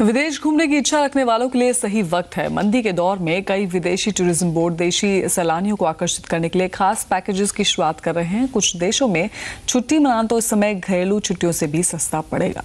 की इच्छा रखने वालों के लिए सही वक्त है। मंदी के दौर में कई विदेशी टूरिज़्म बोर्ड देशी सैलानियों को आकर्षित करने के लिए खास पैकेजेस की शुरुआत कर रहे हैं। कुछ देशों में छुट्टी मनाना तो इस समय घरेलू छुट्टियों से भी सस्ता पड़ेगा।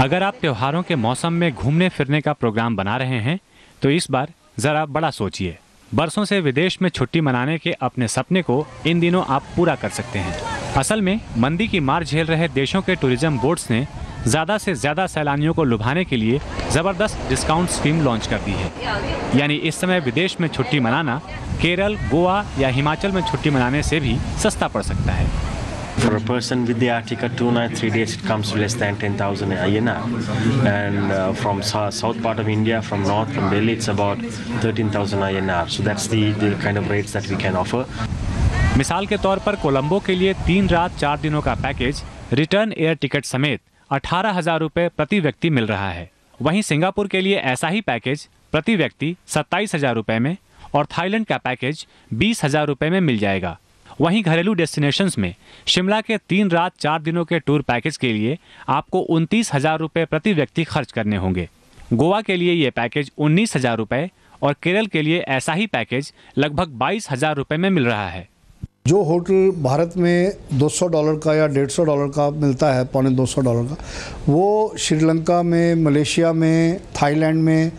अगर आप त्योहारों के मौसम में घूमने फिरने का प्रोग्राम बना रहे हैं तो इस बार जरा बड़ा सोचिए। बरसों से विदेश में छुट्टी मनाने के अपने सपने को इन दिनों आप पूरा कर सकते हैं। असल में मंदी की मार झेल रहे देशों के टूरिज़्म बोर्ड्स ने ज़्यादा से ज़्यादा सैलानियों को लुभाने के लिए ज़बरदस्त डिस्काउंट स्कीम लॉन्च कर दी है यानी इस समय विदेश में छुट्टी मनाना केरल गोवा या हिमाचल में छुट्टी मनाने से भी सस्ता पड़ सकता है For a person with the nights, three days, it comes to less than 10,000 INR. And uh, from south, south part of India, from north, from Delhi, it's about 13,000 INR. So that's the, the kind of rates that we can offer. मिसाल के तौर पर कोलंबो के लिए तीन रात चार दिनों का पैकेज रिटर्न एयर टिकट समेत अठारह हज़ार रूपए प्रति व्यक्ति मिल रहा है। वहीं सिंगापुर के लिए ऐसा ही पैकेज प्रति व्यक्ति सत्ताईस हज़ार रूपए में और थाईलैंड का पैकेज बीस हज़ार रूपए में मिल जाएगा। वहीं घरेलू डेस्टिनेशंस में शिमला के तीन रात चार दिनों के टूर पैकेज के लिए आपको उनतीस हज़ार रूपए प्रति व्यक्ति खर्च करने होंगे। गोवा के लिए ये पैकेज उन्नीस हज़ार रूपए और केरल के लिए ऐसा ही पैकेज लगभग बाईस हज़ार रूपए में मिल रहा है। जो होटल भारत में 200 डॉलर का या 150 डॉलर का मिलता है, पौने 200 डॉलर का, वो श्रीलंका में, मलेशिया में, थाईलैंड में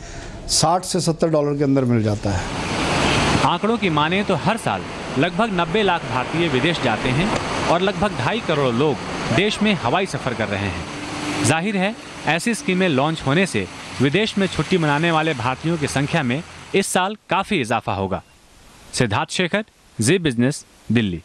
60 से 70 डॉलर के अंदर मिल जाता है। आंकड़ों की माने तो हर साल लगभग 90 लाख भारतीय विदेश जाते हैं और लगभग ढाई करोड़ लोग देश में हवाई सफ़र कर रहे हैं। ज़ाहिर है, ऐसी स्कीमें लॉन्च होने से विदेश में छुट्टी मनाने वाले भारतीयों की संख्या में इस साल काफ़ी इजाफा होगा। सिद्धार्थ शेखर जी बिज़नेस दिल्ली